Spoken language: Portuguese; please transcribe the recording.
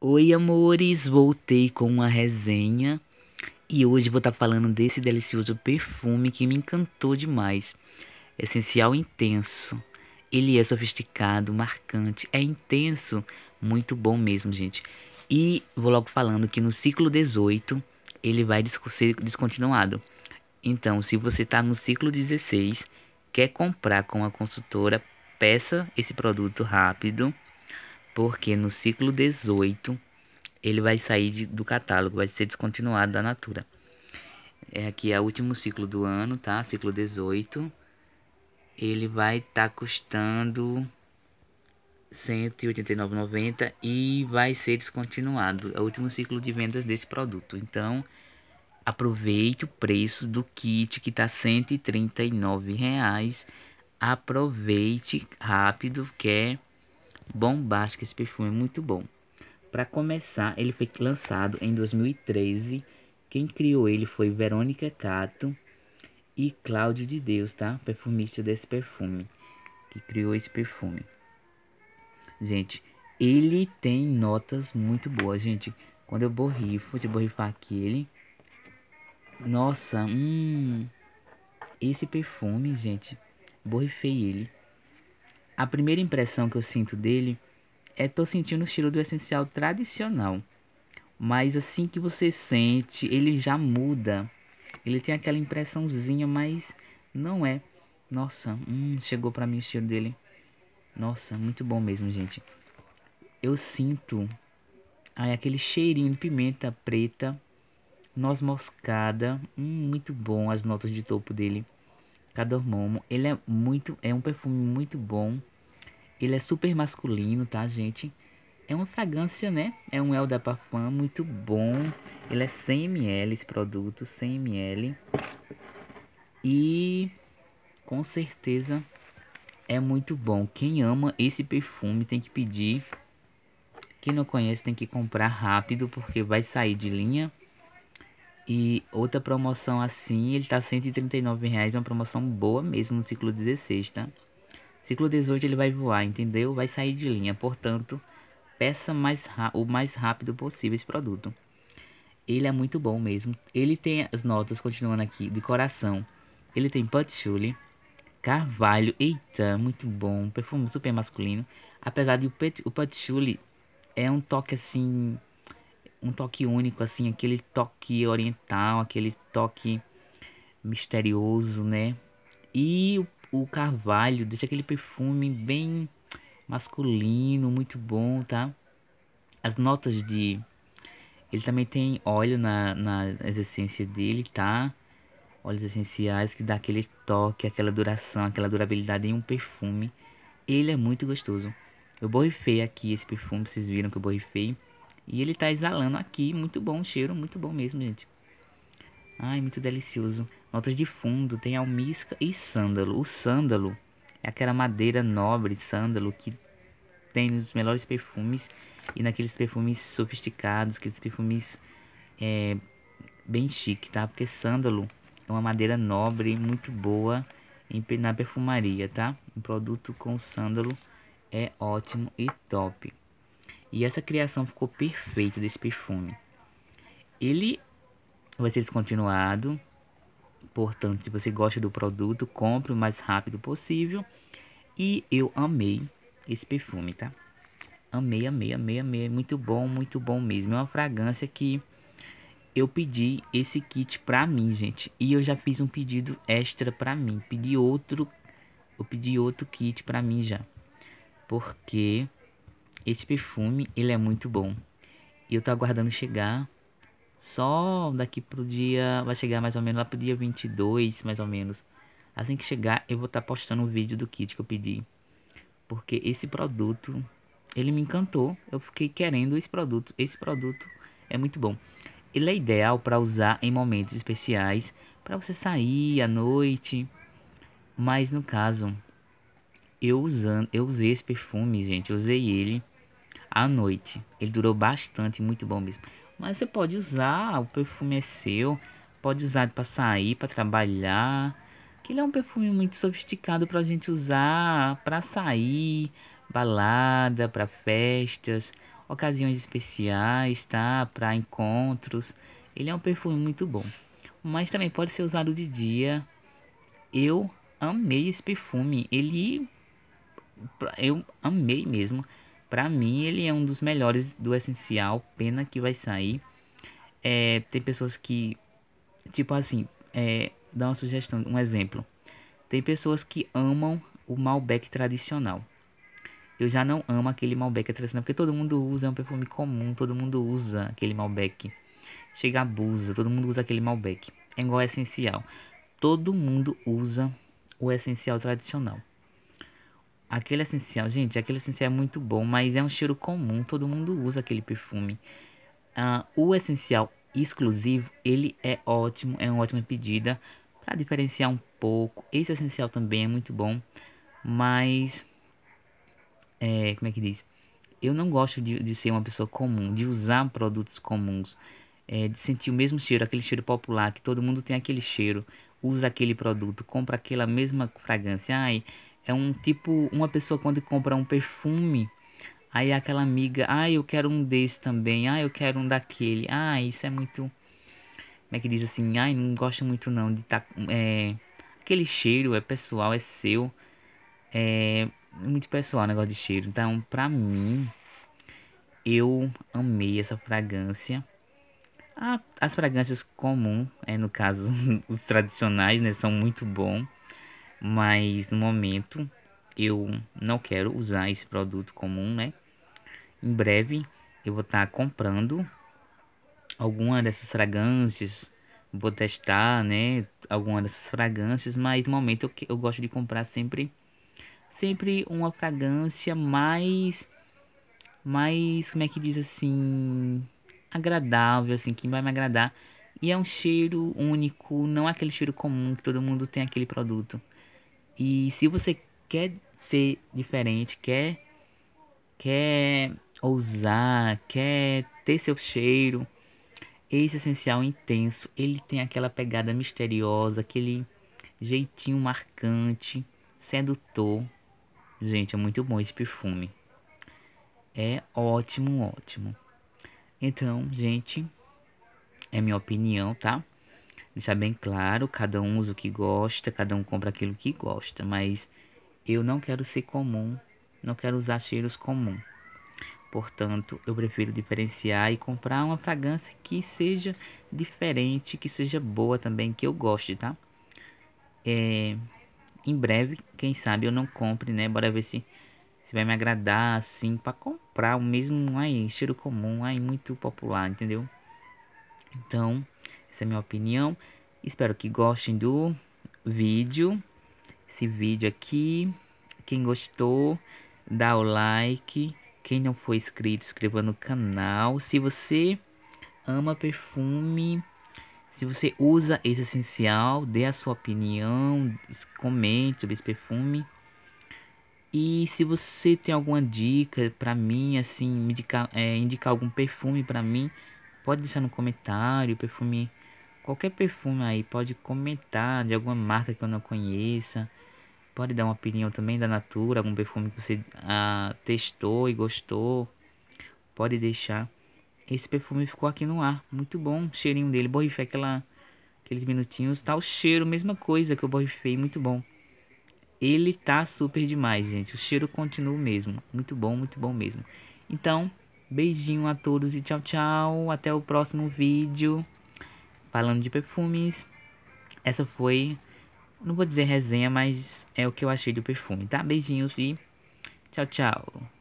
Oi, amores, voltei com uma resenha e hoje vou estar falando desse delicioso perfume que me encantou demais. Essencial intenso. Ele é sofisticado, marcante, é intenso, muito bom mesmo, gente. E vou logo falando que no ciclo 18 ele vai ser descontinuado. Então, se você está no ciclo 16, quer comprar com a consultora, peça esse produto rápido porque no ciclo 18 ele vai sair de, do catálogo, vai ser descontinuado da Natura. É aqui é o último ciclo do ano, tá? Ciclo 18. Ele vai estar tá custando 189,90 e vai ser descontinuado. É o último ciclo de vendas desse produto. Então, aproveite o preço do kit que tá 139 reais. Aproveite rápido, que é bombástico esse perfume, é muito bom. Para começar, ele foi lançado em 2013. Quem criou ele foi Verônica Cato e Cláudio de Deus, tá? Perfumista desse perfume, que criou esse perfume. Gente, ele tem notas muito boas, gente. Quando eu borrifo, de borrifar aquele, nossa, hum, esse perfume, gente, borrifei ele. A primeira impressão que eu sinto dele é tô sentindo o cheiro do essencial tradicional. Mas assim que você sente, ele já muda. Ele tem aquela impressãozinha, mas não é. Nossa, hum, chegou para mim o cheiro dele. Nossa, muito bom mesmo, gente. Eu sinto aí aquele cheirinho de pimenta preta, noz moscada, hum, muito bom as notas de topo dele. Cadormomo, ele é muito, é um perfume muito bom. Ele é super masculino, tá, gente? É uma fragrância, né? É um El da Parfum muito bom. Ele é 100ml esse produto, 100ml. E com certeza é muito bom. Quem ama esse perfume tem que pedir. Quem não conhece tem que comprar rápido porque vai sair de linha. E outra promoção assim, ele tá 139 reais, uma promoção boa mesmo no ciclo 16, tá? Ciclo 18 ele vai voar, entendeu? Vai sair de linha, portanto, peça mais o mais rápido possível esse produto. Ele é muito bom mesmo. Ele tem as notas, continuando aqui, de coração. Ele tem patchouli, carvalho, eita, muito bom, perfume super masculino. Apesar de o, o patchouli é um toque assim um toque único, assim, aquele toque oriental, aquele toque misterioso, né? E o, o carvalho deixa aquele perfume bem masculino, muito bom, tá? As notas de... Ele também tem óleo na, nas essências dele, tá? Óleos essenciais que dá aquele toque, aquela duração, aquela durabilidade em um perfume. Ele é muito gostoso. Eu borrifei aqui esse perfume, vocês viram que eu borrifei. E ele tá exalando aqui, muito bom cheiro, muito bom mesmo, gente. Ai, muito delicioso. Notas de fundo, tem almíscar e sândalo. O sândalo é aquela madeira nobre, sândalo, que tem nos melhores perfumes. E naqueles perfumes sofisticados, aqueles perfumes é, bem chique, tá? Porque sândalo é uma madeira nobre, muito boa em, na perfumaria, tá? Um produto com sândalo é ótimo e top. E essa criação ficou perfeita desse perfume. Ele vai ser descontinuado. Portanto, se você gosta do produto, compre o mais rápido possível. E eu amei esse perfume, tá? Amei, amei, amei, amei. Muito bom, muito bom mesmo. É uma fragrância que eu pedi esse kit pra mim, gente. E eu já fiz um pedido extra pra mim. Pedi outro, eu pedi outro kit pra mim já. Porque esse perfume, ele é muito bom. E eu tô aguardando chegar. Só daqui pro dia... Vai chegar mais ou menos lá pro dia 22, mais ou menos. Assim que chegar, eu vou estar tá postando o um vídeo do kit que eu pedi. Porque esse produto, ele me encantou. Eu fiquei querendo esse produto. Esse produto é muito bom. Ele é ideal para usar em momentos especiais. para você sair à noite. Mas no caso, eu usando, eu usei esse perfume, gente. Eu usei ele à noite. Ele durou bastante, muito bom mesmo. Mas você pode usar, o perfume é seu, pode usar para sair, para trabalhar. Que ele é um perfume muito sofisticado para a gente usar para sair, balada, para festas, ocasiões especiais, tá? Para encontros. Ele é um perfume muito bom. Mas também pode ser usado de dia. Eu amei esse perfume. Ele eu amei mesmo. Pra mim, ele é um dos melhores do essencial. Pena que vai sair. É, tem pessoas que, tipo assim, é, dá uma sugestão, um exemplo. Tem pessoas que amam o Malbec tradicional. Eu já não amo aquele Malbec tradicional, porque todo mundo usa, é um perfume comum, todo mundo usa aquele Malbec. Chega abusa, todo mundo usa aquele Malbec. É igual essencial. Todo mundo usa o essencial tradicional. Aquele essencial, gente, aquele essencial é muito bom, mas é um cheiro comum, todo mundo usa aquele perfume. Uh, o essencial exclusivo, ele é ótimo, é uma ótima pedida para diferenciar um pouco. Esse essencial também é muito bom, mas é, como é que diz? Eu não gosto de, de ser uma pessoa comum, de usar produtos comuns, é, de sentir o mesmo cheiro, aquele cheiro popular que todo mundo tem aquele cheiro, usa aquele produto, compra aquela mesma fragrância. Ai, é um tipo, uma pessoa quando compra um perfume, aí aquela amiga, ai, eu quero um desse também, ai, eu quero um daquele. Ah, isso é muito como é que diz assim, ai, não gosto muito não de tá é, aquele cheiro é pessoal, é seu. É muito pessoal o negócio de cheiro. Então, pra mim, eu amei essa fragrância. Ah, as fragrâncias comuns, é, no caso, os tradicionais, né, são muito bons. Mas no momento eu não quero usar esse produto comum, né? Em breve eu vou estar tá comprando alguma dessas fragrâncias, vou testar, né? Alguma dessas fragrâncias, mas no momento eu, eu gosto de comprar sempre sempre uma fragrância mais mais como é que diz assim agradável assim que vai me agradar e é um cheiro único não é aquele cheiro comum que todo mundo tem aquele produto e se você quer ser diferente, quer quer ousar, quer ter seu cheiro, esse essencial intenso, ele tem aquela pegada misteriosa, aquele jeitinho marcante, sedutor. Gente, é muito bom esse perfume. É ótimo, ótimo. Então, gente, é minha opinião, tá? Deixar bem claro, cada um usa o que gosta, cada um compra aquilo que gosta, mas eu não quero ser comum, não quero usar cheiros comuns. Portanto, eu prefiro diferenciar e comprar uma fragrância que seja diferente, que seja boa também, que eu goste, tá? É, em breve, quem sabe eu não compre, né? Bora ver se, se vai me agradar, assim, para comprar o mesmo aí, cheiro comum, aí muito popular, entendeu? Então, essa é a minha opinião. Espero que gostem do vídeo. Esse vídeo aqui. Quem gostou, dá o like. Quem não for inscrito, inscreva no canal. Se você ama perfume, se você usa esse essencial, dê a sua opinião, comente sobre esse perfume. E se você tem alguma dica para mim, assim, indicar, é, indicar algum perfume para mim, pode deixar no comentário. Perfume Qualquer perfume aí pode comentar de alguma marca que eu não conheça. Pode dar uma opinião também da Natura, algum perfume que você ah, testou e gostou. Pode deixar. Esse perfume ficou aqui no ar, muito bom, o cheirinho dele. Borrifei aquela, aqueles minutinhos, tá o cheiro, mesma coisa que eu borrifei, muito bom. Ele tá super demais, gente. O cheiro continua o mesmo, muito bom, muito bom mesmo. Então, beijinho a todos e tchau, tchau. Até o próximo vídeo falando de perfumes. Essa foi, não vou dizer resenha, mas é o que eu achei do perfume, tá? Beijinhos e tchau, tchau.